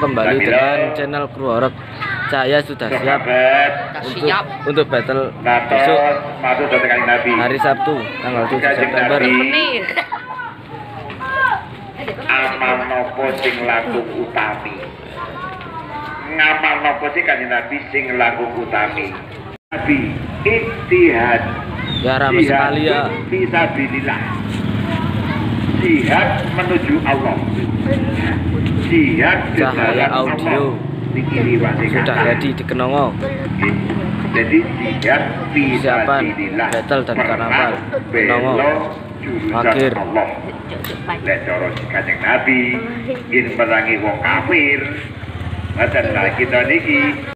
kembali dengan channel Kru Horor. Saya sudah siap untuk untuk battle besok hari Sabtu tanggal 7 Kanjeng September. Nabi, amal nopo sing langkung utami. Ngamal nopo sih Kanjeng Nabi sing langkung utami. Nabi ijtihad. Ya ramai sekali ya. Fisabilillah. Jihad menuju Allah. Cahaya audio. Sudah jadi di Kenongo. Jadi fisabilillah. battle dan karnaval. Kenongo. Akhir. Lek cara Kanjeng Nabi ingin merangi wong kafir. Ngoten lah kita niki